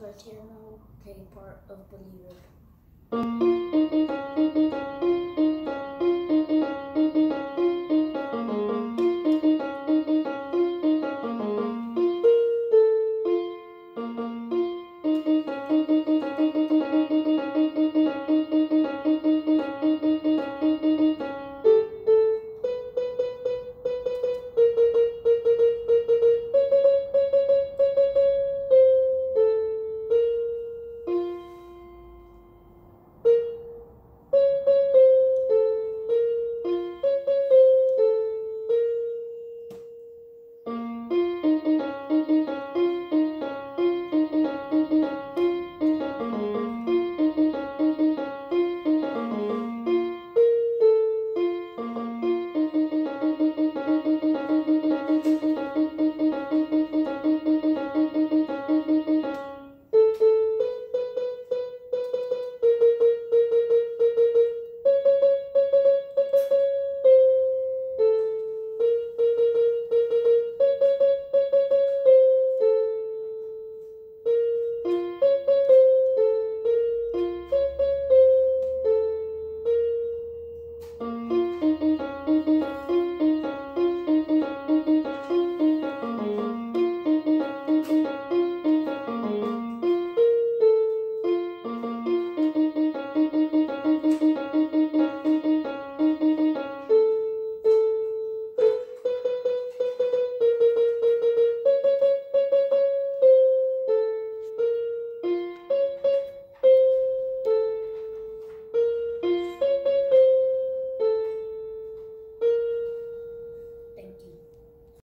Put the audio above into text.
Latino K part of Bolivia.